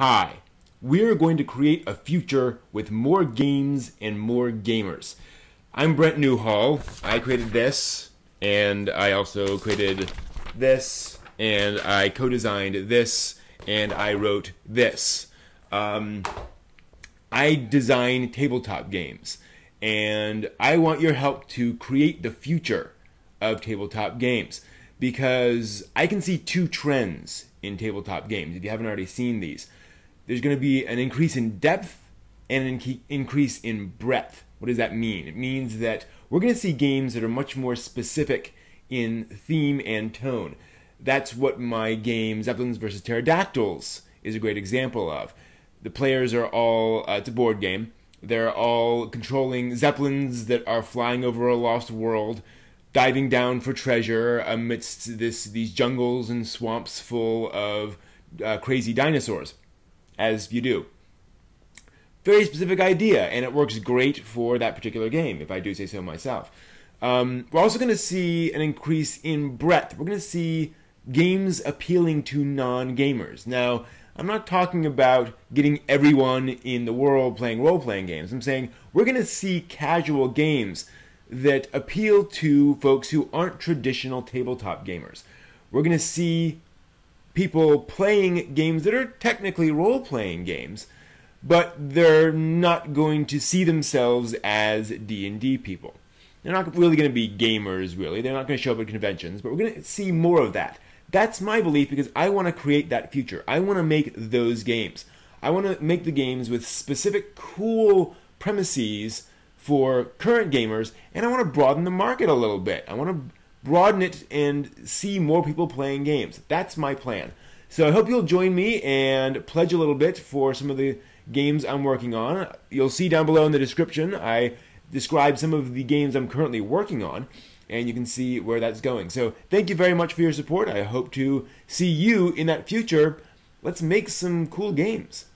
Hi, we're going to create a future with more games and more gamers. I'm Brent Newhall. I created this, and I also created this, and I co designed this, and I wrote this. Um, I design tabletop games, and I want your help to create the future of tabletop games because I can see two trends in tabletop games. If you haven't already seen these, there's going to be an increase in depth and an increase in breadth. What does that mean? It means that we're going to see games that are much more specific in theme and tone. That's what my game Zeppelins versus Pterodactyls is a great example of. The players are all, uh, it's a board game, they're all controlling zeppelins that are flying over a lost world diving down for treasure amidst this these jungles and swamps full of uh, crazy dinosaurs, as you do. Very specific idea, and it works great for that particular game, if I do say so myself. Um, we're also going to see an increase in breadth. We're going to see games appealing to non gamers. Now, I'm not talking about getting everyone in the world playing role playing games. I'm saying we're going to see casual games that appeal to folks who aren't traditional tabletop gamers. We're going to see people playing games that are technically role playing games, but they're not going to see themselves as D&D people. They're not really going to be gamers, really. They're not going to show up at conventions, but we're going to see more of that. That's my belief because I want to create that future. I want to make those games. I want to make the games with specific cool premises for current gamers, and I want to broaden the market a little bit. I want to broaden it and see more people playing games. That's my plan. So I hope you'll join me and pledge a little bit for some of the games I'm working on. You'll see down below in the description, I describe some of the games I'm currently working on, and you can see where that's going. So thank you very much for your support. I hope to see you in that future. Let's make some cool games.